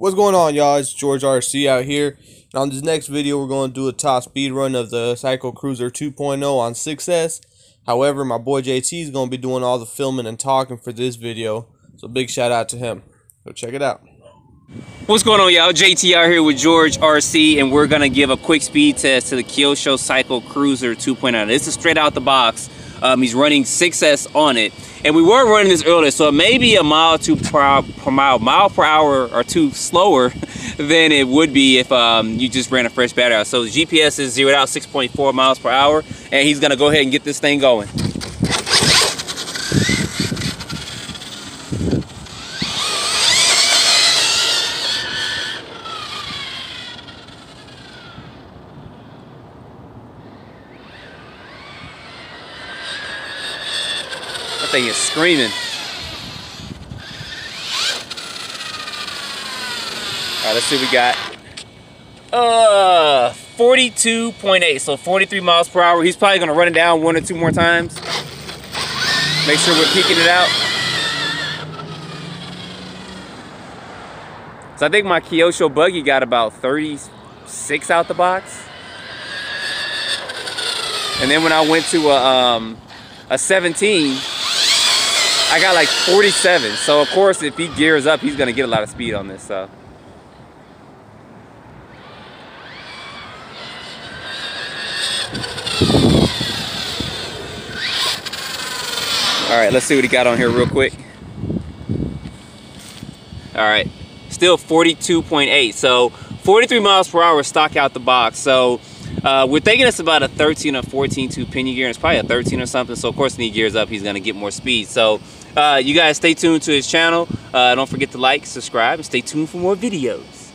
What's going on y'all? It's Jorge RC out here. And on this next video we're going to do a top speed run of the Psycho Kruiser 2.0 on 6S. However, my boy JT is going to be doing all the filming and talking for this video. So big shout out to him. Go check it out. What's going on y'all? JT out here with Jorge RC and we're going to give a quick speed test to the Kyosho Psycho Kruiser 2.0. This is straight out the box. Um, he's running 6S on it. And we were running this earlier, so it may be a mile to per, per mile, mile per hour or two slower than it would be if um, you just ran a fresh battery out. So the GPS is zeroed out 6.4 miles per hour, and he's gonna go ahead and get this thing going. Thing is screaming. All right, let's see what we got. Uh, 42.8, so 43 miles per hour. He's probably gonna run it down one or two more times. Make sure we're peaking it out. So I think my Kyosho buggy got about 36 out the box. And then when I went to a, um, a 17, I got like 47. So of course, if he gears up, he's gonna get a lot of speed on this. So. All right, let's see what he got on here real quick. All right, still 42.8. So 43 miles per hour stock out the box. So uh, we're thinking it's about a 13 or 14 to pinion gear. It's probably a 13 or something. So of course, when he gears up, he's gonna get more speed. So uh, you guys stay tuned to his channel. Uh, don't forget to like, subscribe, and stay tuned for more videos.